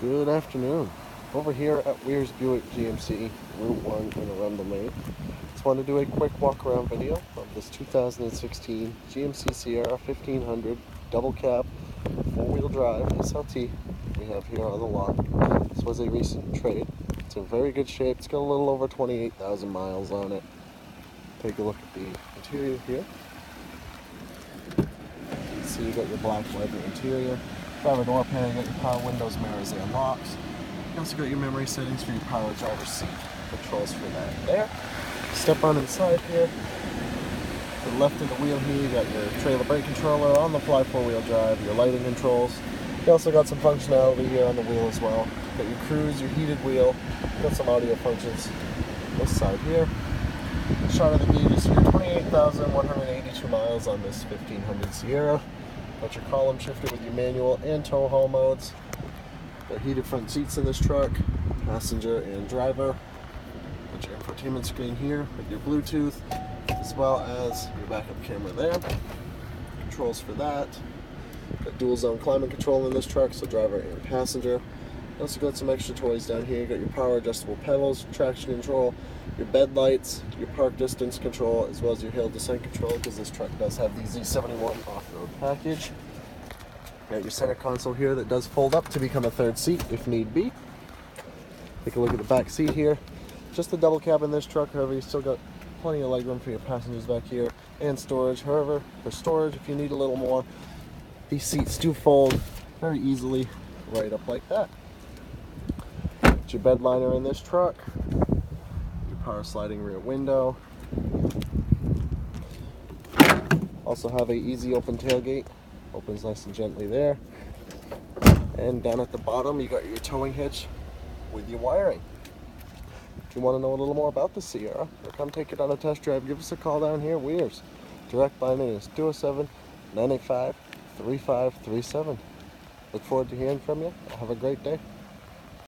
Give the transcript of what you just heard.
Good afternoon. Over here at Weir's Buick GMC, Route 1 in Arundel, Maine. Just wanted to do a quick walk around video of this 2016 GMC Sierra 1500 double cab four wheel drive SLT we have here on the lot. This was a recent trade. It's in very good shape. It's got a little over 28,000 miles on it. Take a look at the interior here. See you got your black leather interior. Driver door panel, you got your power windows, mirrors, and locks. You also got your memory settings for your power driver seat. Controls for that there. Step on inside here. To the left of the wheel here, you got your trailer brake controller on the fly four-wheel drive, your lighting controls. You also got some functionality here on the wheel as well. Got your cruise, your heated wheel, got some audio functions. This side here. Shot of the gauges here, 28,182 miles on this 1500 Sierra. Got your column shifter with your manual and tow haul modes. Got heated front seats in this truck, passenger and driver. Got your infotainment screen here with your Bluetooth, as well as your backup camera there. Controls for that. Got dual zone climate control in this truck, so driver and passenger. You also got some extra toys down here. You got your power adjustable pedals, traction control, your bed lights, your park distance control, as well as your hill descent control, because this truck does have the Z71 off-road package. Got your center console here that does fold up to become a third seat if need be. Take a look at the back seat here. Just a double cab in this truck, however, you still got plenty of legroom for your passengers back here and storage. However, for storage, if you need a little more, these seats do fold very easily right up like that. Got your bed liner in this truck, your power sliding rear window. Also have a easy open tailgate, opens nice and gently there. And down at the bottom, you got your towing hitch with your wiring. If you want to know a little more about the Sierra, or come take it on a test drive, give us a call down here, Weirs. Direct by line is 207 985 3537. Look forward to hearing from you. Have a great day.